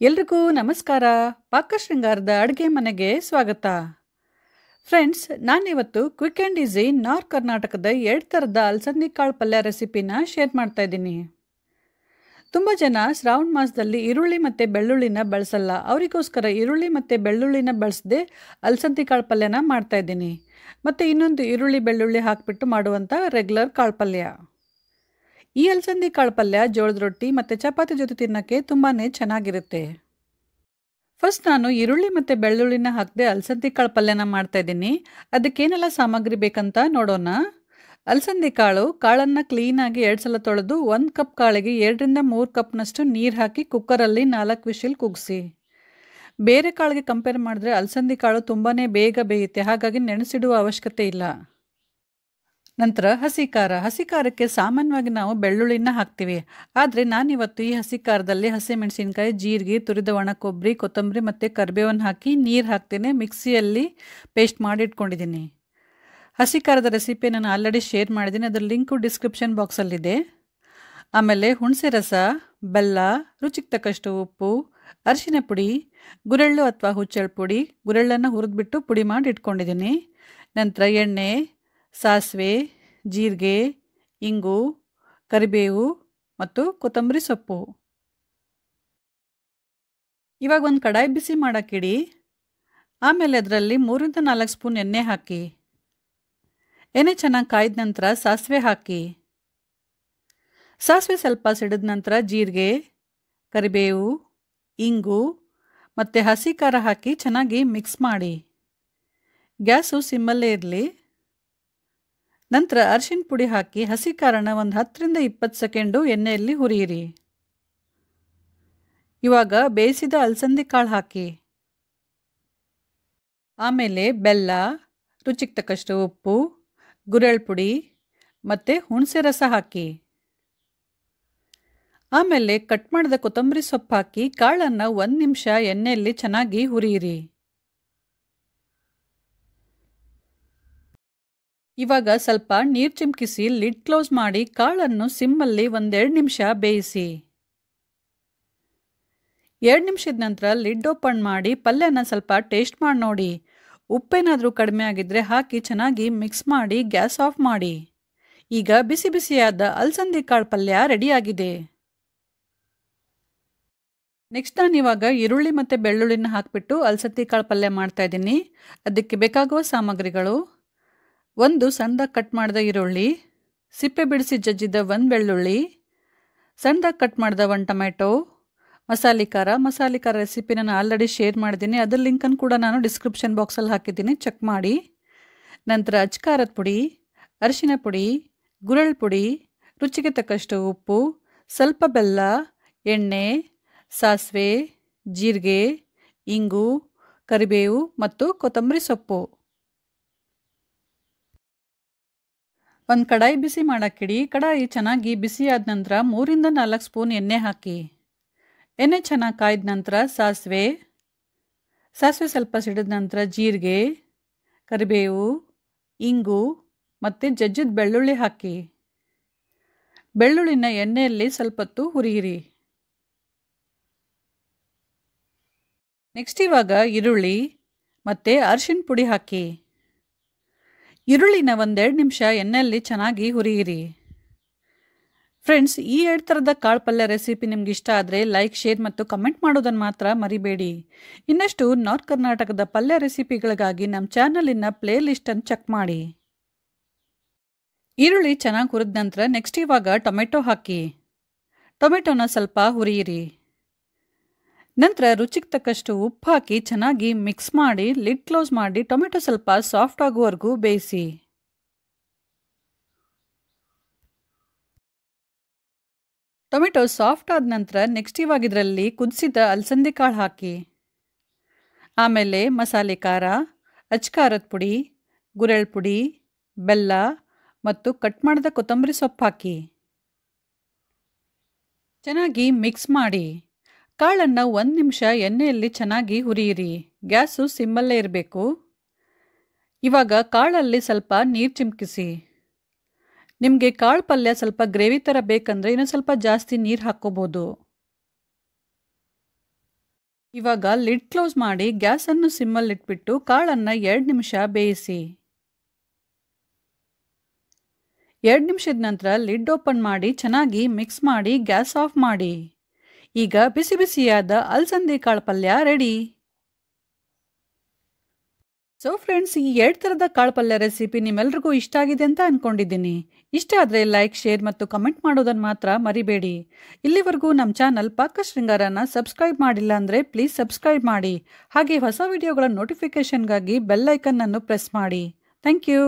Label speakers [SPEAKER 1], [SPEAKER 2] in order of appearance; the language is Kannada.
[SPEAKER 1] ಎಲ್ರಿಗೂ ನಮಸ್ಕಾರ. ಪಾಕಶೃಂಗಾರದ ಅಡುಗೆ ಮನೆಗೆ ಸ್ವಾಗತ. ಫ್ರೆಂಡ್ಸ್ ನಾನಿವತ್ತು ಕ್ವಿಕ್ ಆ್ಯಂಡ್ ಈಸಿ ನಾರ್ತ್ ಕರ್ನಾಟಕದ ಎರಡು ಥರದ ಅಲಸಂದಿ ಕಾಳು ಪಲ್ಯ ರೆಸಿಪಿನ ಶೇರ್ ಮಾಡ್ತಾ ಇದ್ದೀನಿ. ತುಂಬ ಜನ ಶ್ರಾವಣ ಮಾಸದಲ್ಲಿ ಈರುಳ್ಳಿ ಮತ್ತು ಬೆಳ್ಳುಳ್ಳಿನ ಬಳಸಲ್ಲ. ಅವರಿಗೋಸ್ಕರ ಈರುಳ್ಳಿ ಮತ್ತು ಬೆಳ್ಳುಳ್ಳಿನ ಬಳಸದೆ ಅಲಸಂದಿ ಕಾಳು ಪಲ್ಯನ ಮಾಡ್ತಾ ಇದ್ದೀನಿ. ಮತ್ತು ಇನ್ನೊಂದು ಈರುಳ್ಳಿ ಬೆಳ್ಳುಳ್ಳಿ ಹಾಕಿಬಿಟ್ಟು ಮಾಡುವಂಥ ರೆಗ್ಯುಲರ್ ಕಾಳು ಪಲ್ಯ. ಈ ಅಲಸಂದಿ ಕಾಳು ಪಲ್ಯ ಜೋಳದ ರೊಟ್ಟಿ ಮತ್ತು ಚಪಾತಿ ಜೊತೆ ತಿನ್ನೋಕ್ಕೆ ತುಂಬಾ ಚೆನ್ನಾಗಿರುತ್ತೆ. ಫಸ್ಟ್ ನಾನು ಈರುಳ್ಳಿ ಮತ್ತು ಬೆಳ್ಳುಳ್ಳಿನ ಹಾಕದೆ ಅಲಸಂದಿ ಕಾಳು ಪಲ್ಯನ ಮಾಡ್ತಾ ಇದ್ದೀನಿ. ಅದಕ್ಕೇನೆಲ್ಲ ಸಾಮಗ್ರಿ ಬೇಕಂತ ನೋಡೋಣ. ಅಲಸಂದಿ ಕಾಳು, ಕಾಳನ್ನು ಕ್ಲೀನಾಗಿ ಎರಡು ಸಲ ತೊಳೆದು ಒಂದು ಕಪ್ ಕಾಳಿಗೆ ಎರಡರಿಂದ ಮೂರು ಕಪ್ನಷ್ಟು ನೀರು ಹಾಕಿ ಕುಕ್ಕರಲ್ಲಿ ನಾಲ್ಕು ವಿಷಿಲ್ ಕುಗ್ಸಿ. ಬೇರೆ ಕಾಳಿಗೆ ಕಂಪೇರ್ ಮಾಡಿದ್ರೆ ಅಲಸಂದಿ ಕಾಳು ತುಂಬಾ ಬೇಗ ಬೇಯುತ್ತೆ, ಹಾಗಾಗಿ ನೆನೆಸಿಡುವ ಅವಶ್ಯಕತೆ ಇಲ್ಲ. ನಂತರ ಹಸಿ ಖಾರ ಹಸಿ ಖಾರಕ್ಕೆ ಸಾಮಾನ್ಯವಾಗಿ ನಾವು ಬೆಳ್ಳುಳ್ಳಿನ ಹಾಕ್ತೀವಿ. ಆದರೆ ನಾನಿವತ್ತು ಈ ಹಸಿ ಖಾರದಲ್ಲಿ ಹಸಿಮೆಣಸಿನ್ಕಾಯಿ, ಜೀರಿಗೆ, ತುರಿದ ಒಣ ಕೊಬ್ಬರಿ, ಕೊತ್ತಂಬರಿ ಮತ್ತು ಕರಿಬೇವನ್ನು ಹಾಕಿ ನೀರು ಹಾಕ್ತೇನೆ. ಮಿಕ್ಸಿಯಲ್ಲಿ ಪೇಸ್ಟ್ ಮಾಡಿ ಇಟ್ಕೊಂಡಿದ್ದೀನಿ ಹಸಿ ಖಾರದ ರೆಸಿಪಿ ನಾನು ಆಲ್ರೆಡಿ ಶೇರ್ ಮಾಡಿದ್ದೀನಿ ಅದರ ಲಿಂಕು ಡಿಸ್ಕ್ರಿಪ್ಷನ್ ಬಾಕ್ಸಲ್ಲಿದೆ. ಆಮೇಲೆ ಹುಣಸೆ ರಸ, ಬೆಲ್ಲ, ರುಚಿಗೆ ತಕ್ಕಷ್ಟು ಉಪ್ಪು, ಅರಿಶಿನ ಪುಡಿ, ಗುರೆಳ್ಳು ಅಥವಾ ಹುಚ್ಚೆಳ್ಳು ಪುಡಿ, ಗುರೆಳ್ಳನ್ನು ಹುರಿದ್ಬಿಟ್ಟು ಪುಡಿ ಮಾಡಿ ಇಟ್ಕೊಂಡಿದ್ದೀನಿ ನಂತರ ಎಣ್ಣೆ ಸಾಸಿವೆ, ಜೀರಿಗೆ, ಇಂಗು, ಕರಿಬೇವು ಮತ್ತು ಕೊತ್ತಂಬರಿ ಸೊಪ್ಪು. ಇವಾಗ ಒಂದು ಕಡಾಯಿ ಬಿಸಿ ಮಾಡೋಕ್ಕಿಡಿ. ಆಮೇಲೆ ಅದರಲ್ಲಿ ಮೂರಿಂದ ನಾಲ್ಕು ಸ್ಪೂನ್ ಎಣ್ಣೆ ಹಾಕಿ. ಎಣ್ಣೆ ಚೆನ್ನಾಗಿ ಕಾಯ್ದ ನಂತರ ಸಾಸಿವೆ ಹಾಕಿ. ಸಾಸಿವೆ ಸ್ವಲ್ಪ ಸಿಡಿದ ನಂತರ ಜೀರಿಗೆ, ಕರಿಬೇವು, ಇಂಗು ಮತ್ತು ಹಸಿ ಖಾರ ಹಾಕಿ ಚೆನ್ನಾಗಿ ಮಿಕ್ಸ್ ಮಾಡಿ. ಗ್ಯಾಸು ಸಿಮ್ಮಲ್ಲೇ ಇರಲಿ. ನಂತರ ಅರಿಶಿನ ಪುಡಿ ಹಾಕಿ ಹಸಿ ಕಾರಣ ಒಂದು ಹತ್ತರಿಂದ ಇಪ್ಪತ್ತು ಸೆಕೆಂಡು ಎಣ್ಣೆಯಲ್ಲಿ ಹುರಿಯಿರಿ. ಇವಾಗ ಬೇಯಿಸಿದ ಅಲಸಂದಿ ಕಾಳು ಹಾಕಿ. ಆಮೇಲೆ ಬೆಲ್ಲ, ರುಚಿಗೆ ತಕ್ಕಷ್ಟು ಉಪ್ಪು, ಗುರೆಳ್ ಪುಡಿ ಮತ್ತು ಹುಣಸೆ ರಸ ಹಾಕಿ. ಆಮೇಲೆ ಕಟ್ ಮಾಡಿದ ಕೊತ್ತಂಬರಿ ಸೊಪ್ಪು ಹಾಕಿ ಕಾಳನ್ನು ಒಂದು ನಿಮಿಷ ಎಣ್ಣೆಯಲ್ಲಿ ಚೆನ್ನಾಗಿ ಹುರಿಯಿರಿ. ಇವಾಗ ಸ್ವಲ್ಪ ನೀರು ಚಿಮ್ಕಿಸಿ ಲಿಡ್ ಕ್ಲೋಸ್ ಮಾಡಿ ಕಾಳನ್ನು ಸಿಮ್ಮಲ್ಲಿ ಒಂದೆರಡು ನಿಮಿಷ ಬೇಯಿಸಿ. ಎರಡು ನಿಮಿಷದ ನಂತರ ಲಿಡ್ ಓಪನ್ ಮಾಡಿ ಪಲ್ಯನ ಸ್ವಲ್ಪ ಟೇಸ್ಟ್ ಮಾಡಿ ನೋಡಿ. ಉಪ್ಪೇನಾದರೂ ಕಡಿಮೆ ಆಗಿದ್ದರೆ ಹಾಕಿ ಚೆನ್ನಾಗಿ ಮಿಕ್ಸ್ ಮಾಡಿ ಗ್ಯಾಸ್ ಆಫ್ ಮಾಡಿ. ಈಗ ಬಿಸಿ ಬಿಸಿಯಾದ ಅಲಸಂದಿ ಕಾಳು ಪಲ್ಯ ರೆಡಿಯಾಗಿದೆ ನೆಕ್ಸ್ಟ್ ನಾನು ಇವಾಗ ಈರುಳ್ಳಿ ಮತ್ತು ಬೆಳ್ಳುಳ್ಳಿನ ಹಾಕಿಬಿಟ್ಟು ಅಲಸಂದಿ ಕಾಳು ಪಲ್ಯ ಮಾಡ್ತಾಯಿದ್ದೀನಿ ಅದಕ್ಕೆ ಬೇಕಾಗುವ ಸಾಮಗ್ರಿಗಳು ಒಂದು ಸಣ್ಣದಾಗಿ ಕಟ್ ಮಾಡಿದ ಈರುಳ್ಳಿ, ಸಿಪ್ಪೆ ಬಿಡಿಸಿ ಜಜ್ಜಿದ ಒಂದು ಬೆಳ್ಳುಳ್ಳಿ ಸಣ್ಣದಾಗಿ ಕಟ್ ಮಾಡಿದ ಒಂದು ಟೊಮೆಟೊ ಮಸಾಲೆ ಖಾರ ಮಸಾಲೆ ಖಾರ ರೆಸಿಪಿ ನಾನು ಆಲ್ರೆಡಿ ಶೇರ್ ಮಾಡಿದ್ದೀನಿ. ಅದರ ಲಿಂಕನ್ನು ಕೂಡ ನಾನು ಡಿಸ್ಕ್ರಿಪ್ಷನ್ ಬಾಕ್ಸಲ್ಲಿ ಹಾಕಿದ್ದೀನಿ. ಚೆಕ್ ಮಾಡಿ. ನಂತರ ಅಜ್ಕಾರದ ಪುಡಿ, ಅರಿಶಿನ ಪುಡಿ ಗುರಳ್ ಪುಡಿ, ರುಚಿಗೆ ತಕ್ಕಷ್ಟು ಉಪ್ಪು, ಸ್ವಲ್ಪ ಬೆಲ್ಲ, ಎಣ್ಣೆ, ಸಾಸಿವೆ, ಜೀರಿಗೆ, ಇಂಗು, ಕರಿಬೇವು ಮತ್ತು ಕೊತ್ತಂಬರಿ ಸೊಪ್ಪು. ಒಂದು ಕಡಾಯಿ ಬಿಸಿ ಮಾಡೋಕ್ಕಿಡಿ. ಕಡಾಯಿ ಚೆನ್ನಾಗಿ ಬಿಸಿ ಆದ ನಂತರ ಮೂರಿಂದ ನಾಲ್ಕು ಸ್ಪೂನ್ ಎಣ್ಣೆ ಹಾಕಿ. ಎಣ್ಣೆ ಚೆನ್ನಾಗಿ ಕಾಯ್ದ ನಂತರ ಸಾಸಿವೆ. ಸಾಸಿವೆ ಸ್ವಲ್ಪ ಸಿಡಿದ ನಂತರ ಜೀರಿಗೆ, ಕರಿಬೇವು, ಇಂಗು ಮತ್ತು ಜಜ್ಜಿದ ಬೆಳ್ಳುಳ್ಳಿ ಹಾಕಿ. ಬೆಳ್ಳುಳ್ಳಿನ ಎಣ್ಣೆಯಲ್ಲಿ ಸ್ವಲ್ಪ ಹೊತ್ತು ಹುರಿಯಿರಿ. ನೆಕ್ಸ್ಟ್ ಇವಾಗ ಈರುಳ್ಳಿ ಮತ್ತು ಅರಿಶಿನ ಪುಡಿ ಹಾಕಿ. ಈರುಳ್ಳಿನ ಒಂದೆರಡು ನಿಮಿಷ ಎಣ್ಣೆಯಲ್ಲಿ ಚೆನ್ನಾಗಿ ಹುರಿಯಿರಿ. ಫ್ರೆಂಡ್ಸ್, ಈ ಎರಡು ಥರದ ಕಾಳು ಪಲ್ಯ ರೆಸಿಪಿ ನಿಮ್ಗೆ ಇಷ್ಟ ಆದರೆ ಲೈಕ್, ಶೇರ್ ಮತ್ತು ಕಮೆಂಟ್ ಮಾಡೋದನ್ನು ಮಾತ್ರ ಮರಿಬೇಡಿ. ಇನ್ನಷ್ಟು ನಾರ್ತ್ ಕರ್ನಾಟಕದ ಪಲ್ಯ ರೆಸಿಪಿಗಳಿಗಾಗಿ ನಮ್ಮ ಚಾನಲಿನ ಪ್ಲೇ ಲಿಸ್ಟನ್ನು ಚೆಕ್ ಮಾಡಿ. ಈರುಳ್ಳಿ ಚೆನ್ನಾಗಿ ಹುರಿದ ನಂತರ ನೆಕ್ಸ್ಟ್ ಇವಾಗ ಟೊಮೆಟೊ ಹಾಕಿ. ಟೊಮೆಟೊನ ಸ್ವಲ್ಪ ಹುರಿಯಿರಿ. ನಂತರ ರುಚಿಗೆ ತಕ್ಕಷ್ಟು ಉಪ್ಪು ಹಾಕಿ ಚೆನ್ನಾಗಿ ಮಿಕ್ಸ್ ಮಾಡಿ ಲಿಡ್ ಕ್ಲೋಸ್ ಮಾಡಿ ಟೊಮೆಟೊ ಸ್ವಲ್ಪ ಸಾಫ್ಟ್ ಆಗುವವರೆಗೂ ಬೇಯಿಸಿ. ಟೊಮೆಟೊ ಸಾಫ್ಟ್ ಆದ ನಂತರ ನೆಕ್ಸ್ಟ್ ಇವಾಗ ಇದರಲ್ಲಿ ಕುದಿಸಿದ ಅಲಸಂದಿ ಕಾಳು ಹಾಕಿ. ಆಮೇಲೆ ಮಸಾಲೆ ಖಾರ, ಅಚ್ಕಾರದ ಪುಡಿ ಗುರೆಳ್ ಪುಡಿ, ಬೆಲ್ಲ ಮತ್ತು ಕಟ್ ಮಾಡಿದ ಕೊತ್ತಂಬರಿ ಸೊಪ್ಪು ಹಾಕಿ. ಚೆನ್ನಾಗಿ ಮಿಕ್ಸ್ ಮಾಡಿ. ಕಾಳನ್ನು ಒಂದು ನಿಮಿಷ ಎಣ್ಣೆಯಲ್ಲಿ ಚೆನ್ನಾಗಿ ಹುರಿಯಿರಿ. ಗ್ಯಾಸು ಸಿಮ್ಮಲ್ಲೇ ಇರಬೇಕು. ಇವಾಗ ಕಾಳಲ್ಲಿ ಸ್ವಲ್ಪ ನೀರು ಚಿಮ್ಕಿಸಿ. ನಿಮಗೆ ಕಾಳು ಪಲ್ಯ ಸ್ವಲ್ಪ ಗ್ರೇವಿ ಥರ ಬೇಕಂದರೆ ಇನ್ನೂ ಸ್ವಲ್ಪ ಜಾಸ್ತಿ ನೀರು ಹಾಕ್ಕೋಬೋದು. ಇವಾಗ ಲಿಡ್ ಕ್ಲೋಸ್ ಮಾಡಿ ಗ್ಯಾಸನ್ನು ಸಿಮ್ಮಲ್ಲಿಟ್ಬಿಟ್ಟು ಕಾಳನ್ನು ಎರಡು ನಿಮಿಷ ಬೇಯಿಸಿ. ಎರಡು ನಿಮಿಷದ ನಂತರ ಲಿಡ್ ಓಪನ್ ಮಾಡಿ ಚೆನ್ನಾಗಿ ಮಿಕ್ಸ್ ಮಾಡಿ ಗ್ಯಾಸ್ ಆಫ್ ಮಾಡಿ. ಈಗ ಬಿಸಿ ಬಿಸಿಯಾದ ಅಲಸಂದಿ ಕಾಳು ಪಲ್ಯ ರೆಡಿ. ಸೊ ಫ್ರೆಂಡ್ಸ್ ಈ ಎರಡು ಥರದ ಕಾಳು ಪಲ್ಯ ರೆಸಿಪಿ ನಿಮ್ಮೆಲ್ರಿಗೂ ಇಷ್ಟ ಆಗಿದೆ ಅಂತ ಅಂದ್ಕೊಂಡಿದ್ದೀನಿ ಇಷ್ಟ ಆದರೆ ಲೈಕ್ ಶೇರ್ ಮತ್ತು ಕಮೆಂಟ್ ಮಾಡೋದನ್ನು ಮಾತ್ರ ಮರಿಬೇಡಿ. ಇಲ್ಲಿವರೆಗೂ ನಮ್ಮ ಚಾನಲ್ ಪಾಕ ಶೃಂಗಾರನ ಸಬ್ಸ್ಕ್ರೈಬ್ ಮಾಡಿಲ್ಲ ಅಂದರೆ ಪ್ಲೀಸ್ ಸಬ್ಸ್ಕ್ರೈಬ್ ಮಾಡಿ. ಹಾಗೆ ಹೊಸ ವಿಡಿಯೋಗಳ ನೋಟಿಫಿಕೇಷನ್ಗಾಗಿ ಬೆಲ್ ಐಕನ್ನನ್ನು ಪ್ರೆಸ್ ಮಾಡಿ. Thank you